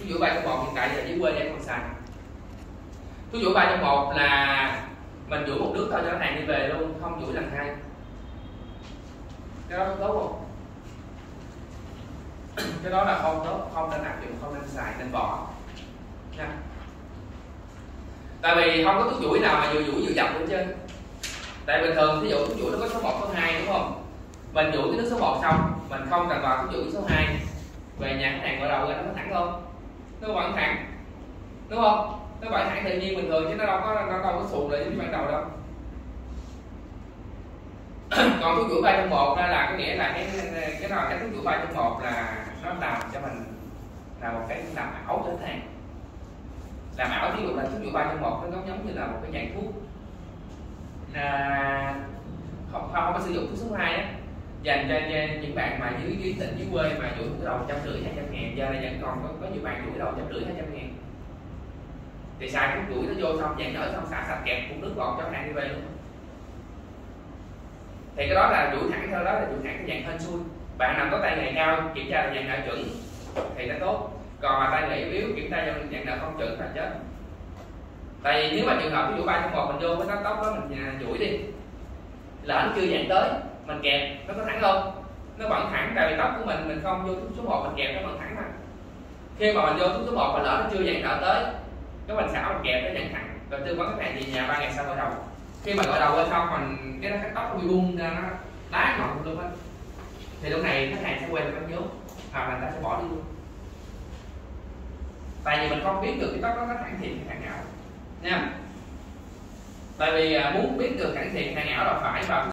thuốc duỗi ba trong một hiện tại giờ dưới quê em còn xài thuốc duỗi ba trong một là mình duỗi một nước thôi cho nó hàng đi về luôn không duỗi lần hai. Cái đó tốt không? Cái đó là không tốt không nên áp dụng không nên xài nên bỏ. Nha. Tại vì không có thuốc chuỗi nào mà vừa duỗi vừa dập hết trơn tại bình thường ví dụ thuốc chuỗi nó có số 1, số 2 đúng không? Mình duỗi cái nước số 1 xong mình không cần vào thuốc chuỗi số 2 về nhà khách hàng gọi đầu ra nó thẳng không nó vẫn thẳng. Đúng không? Nó vẫn thẳng tự nhiên bình thường chứ nó đâu có nó đâu có sụn lại như ban đầu đâu. Còn thuốc duỗi ba trong một là có nghĩa là cái cái nào cái thuốc duỗi ba trong một là nó làm cho mình là một cái làm ảo cho hàng làm ảo ví dụ là thuốc duỗi ba trong một nó giống giống như là một cái dạng thuốc là không không, không có sử dụng thuốc số 2 á dành cho, những bạn mà dưới dưới tỉnh dưới quê mà duỗi cái đầu trăm rưỡi hai trăm ngàn giờ này vẫn còn có, có nhiều bạn duỗi đầu trăm rưỡi hai trăm ngàn. Thì xài thuốc duỗi nó vô xong dàn nở xong xả sạch kẹp cũng nước bọt cho hàng đi về luôn. Thì cái đó là duỗi thẳng theo đó là duỗi thẳng cái dạng hên xui. Bạn nào có tay nghề cao kiểm tra là dàn nợ chuẩn thì nó tốt. Còn mà tay nghề yếu yếu kiểm tra cho dàn nợ không chuẩn là chết. Tại vì nếu mà trường hợp ví dụ ba trong một mình vô cái tóc đó mình à, đi là nó chưa dàn tới mình kẹp, nó có thẳng không? Nó vẫn thẳng tại vì tóc của mình mình không vô thuốc số 1 mình kẹp nó vẫn thẳng mà. Khi mà mình vô thuốc số 1 mà lỡ nó chưa dàn nợ tới, cái mình xảo mình kẹp nó dàn thẳng. Rồi tư vấn khách hàng về nhà ba ngày sau gọi đầu. Khi mà gọi đầu lên xong mình, cái tóc nó bị bung ra, nó đá ngọn luôn á. Thì lúc này khách hàng sẽ quên cái nhớ hoặc là người ta sẽ bỏ đi luôn. Tại vì mình không biết được cái tóc đó nó thẳng thiện hay thẳng ảo. Nha. Tại vì à, muốn biết được thẳng thiện thằng ảo là phải vào